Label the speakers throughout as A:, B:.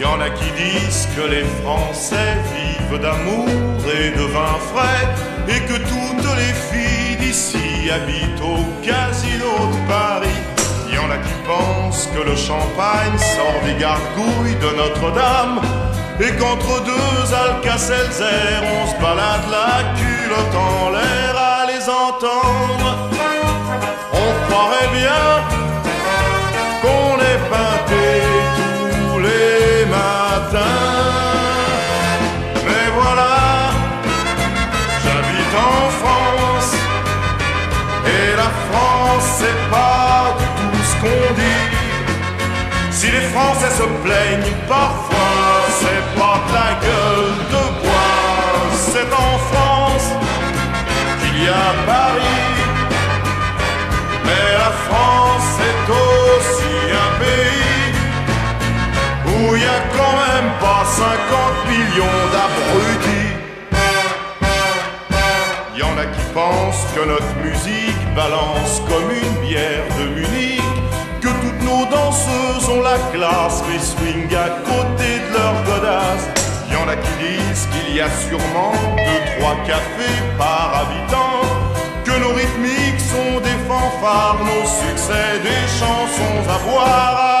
A: Y en a qui disent que les Français vivent d'amour et de vin frais et que toutes les filles d'ici habitent au casino de Paris. Y en a qui pensent que le champagne sort des gargouilles de Notre-Dame et qu'entre deux Alka-Seltzer on se balade la culotte en l'air France c'est pas du tout ce qu'on dit. Si les Français se plaignent parfois, c'est pas de la gueule de bois, c'est en France qu'il y a Paris. Mais la France est aussi un pays où il y a quand même pas 50 millions d'abrutis. Y en a qui pensent que notre musique balance comme une bière de Munich, que toutes nos danseuses ont la classe, mais swing à côté de leur godasse. Y en a qui disent qu'il y a sûrement deux, trois cafés par habitant, que nos rythmiques sont des fanfares, nos succès des chansons à voir,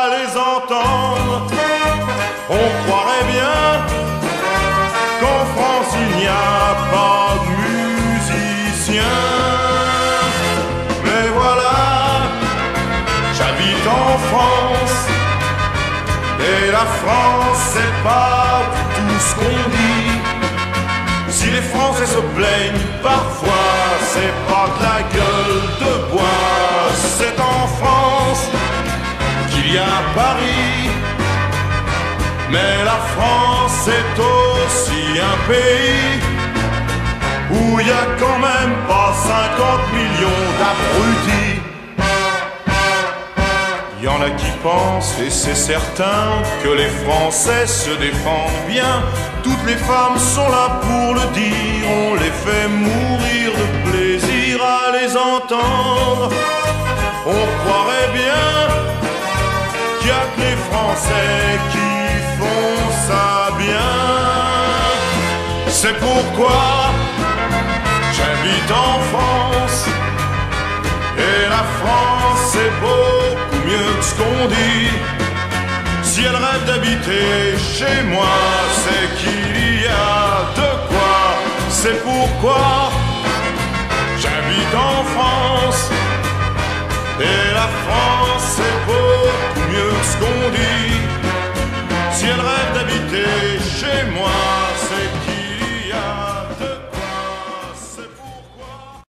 A: et la France c'est pas tout ce qu'on dit. Si les Français se plaignent parfois, c'est pas de la gueule de bois, c'est en France qu'il y a Paris. Mais la France est aussi un pays où il y a quand même pas 50 millions d'abrutis. Y en a qui pensent, et c'est certain, que les Français se défendent bien. Toutes les femmes sont là pour le dire, on les fait mourir de plaisir à les entendre. On croirait bien qu'il y a que les Français qui font ça bien. C'est pourquoi j'habite en France. Et la France c'est beaucoup ce qu'on dit. Si elle rêve d'habiter chez moi, c'est qu'il y a de quoi, c'est pourquoi j'habite en France. Et la France, c'est beaucoup mieux que ce qu'on dit. Si elle rêve d'habiter chez moi,